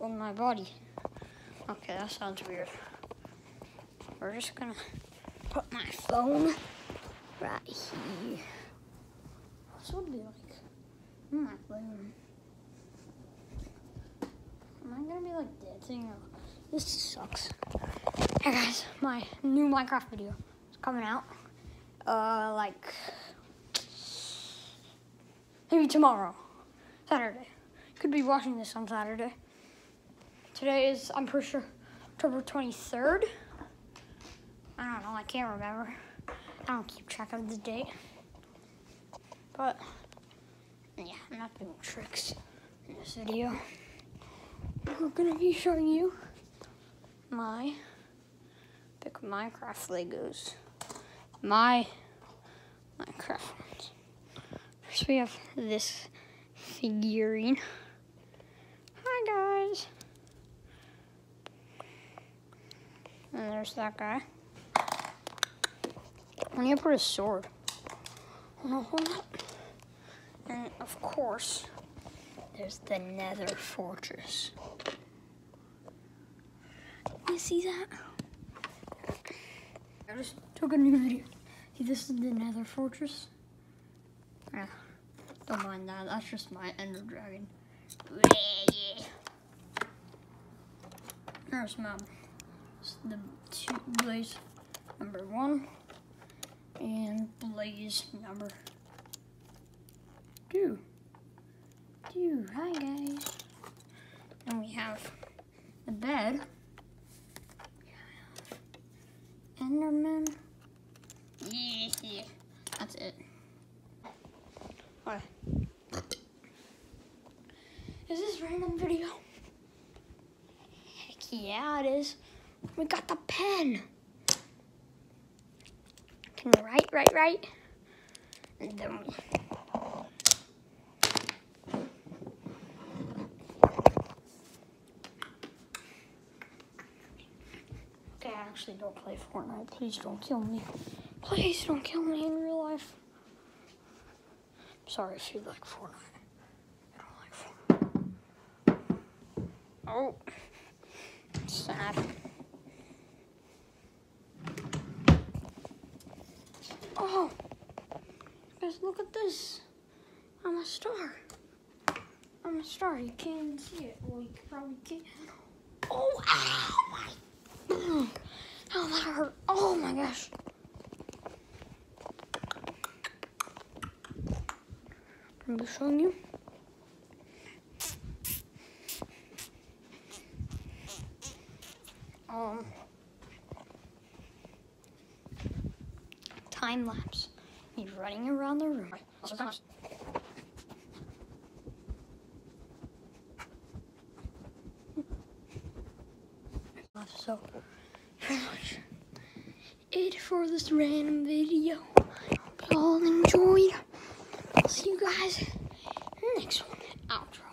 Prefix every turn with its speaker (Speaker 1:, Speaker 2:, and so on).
Speaker 1: on my body. Okay, that sounds weird. We're just gonna put my phone right here. This would be like in my playroom. Am I gonna be like dancing? Or... This sucks. Hey guys, my new Minecraft video is coming out. Uh, like maybe tomorrow, Saturday. Could be watching this on Saturday. Today is, I'm pretty sure, October 23rd. I don't know, I can't remember. I don't keep track of the date. But, yeah, I'm not doing tricks in this video. We're gonna be showing you my big Minecraft Legos. My Minecraft ones. First we have this figurine. Hi guys. And there's that guy. I need to put a sword. Hold hold And of course, there's the nether fortress. You see that? I just took a new video. See, this is the nether fortress. Yeah, don't mind that. That's just my ender dragon. There's my the two blaze number one and blaze number two. Two. Hi guys. And we have the bed. Enderman. Yeah, yeah. That's it. Alright. Is this random video? Heck yeah, it is. We got the pen. Can we write, write, write? And then we... Okay, I actually don't play Fortnite. Please don't kill me. Please don't kill me in real life. Sorry if you like Fortnite. I don't like Fortnite. Oh. Sad. Oh, guys, look at this. I'm a star. I'm a star. You can't see it. Well, you probably can't. Oh, ow, my. Oh, that hurt. Oh, my gosh. I'm just showing you. Um, time lapse. Me running around the room. So, pretty much it for this random video. Hope you all enjoyed. I'll see you guys next one. Outro.